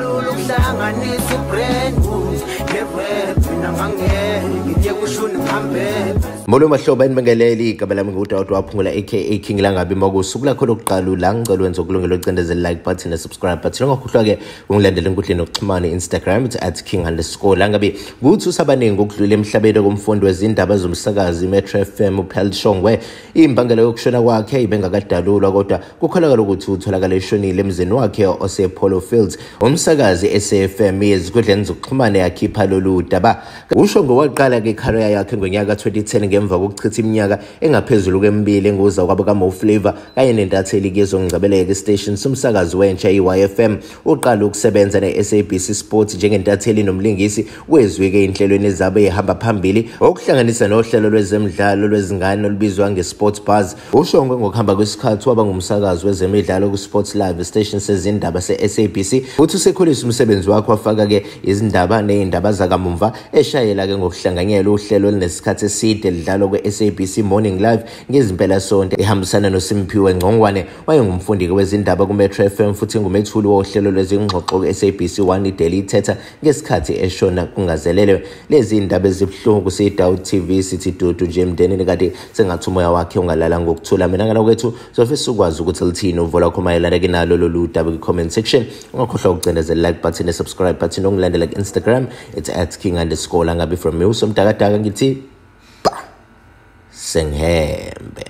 kalula ukuhlanganisa ibrand nerap namangeke ngiye kushuni ngihambele Molo mahlobo enibingeleli igaba lami ngudawud waphungula aka King langabi makusuku lakho lokuqala la ngicela wenza ukulungela ucindezela like button ne subscribe button ngakhohlwa ke ungilandela enkundleni yokuxhumana Instagram it's @king_langabi nguthi usabaningi ukudlula emhlabeni komfundi wezindaba zomsakazi Metro FM uPhel Shongwe. Imbangela yokushona kwakhe ibengakadalulwa kodwa kukholakala ukuthi utholakala eshonile emzini wakhe ose Polo Fields. Umsakazi SFM ezikhundleni zokuxhumana yakhipha lolu daba. Usho ngowaqala ke career yakhe ngonyaka 2010 ngemva kokuchitha iminyaka engaphezulu kwemibili enguza kwabo kaMo Flavor kanye nentatheli kezongcabeleka station somsakazi wentsha iYFM uqala ukusebenza neSABC Sports njengentatheli nomlingisi wezwi ke inhlelweni ezabe ehamba phambili okuhlanganisa nohlelo lwezemidlalo lwezingane olubizwa ngeSports Buzz. Ushongwe ngokuhamba kwesikhathi waba ngumsakazi wezemidlalo kuSports Live station sezindaba seSABC uthi usekhulisa umsebenzi wakhe wafaka ke izindaba nezindaba zakamumva eshayela ke ngokuhlanganyela uhlelo olunesikhathi eside lidlalwa kwe-SABC Morning Live ngezimpela sonke ehambisana noSimphiwe Ngcongwane wayengumfundi wezindaba kuMetro FM futhi ngumethuli wohlelo lwezingxoxo ku-SABC 1 iDaily Thetha ngesikhathi eshona kungazelelwe. Lezi indaba ezibuhlungu sidawu TV sithi dudu nje emndenini kade sengathi umoya wakhe ungalala ngokuthula. Mina ngala kwethu sofisa ukwazi ukuthi lithini uvo lakho mayelana kenalo lolu daba ku-comment section. Ungakhohlwa ukucindezela like button ne-subscribe button ongilandela ku-instagram it's at king underscore langabi from me usomdakadaka ngithi 生黑。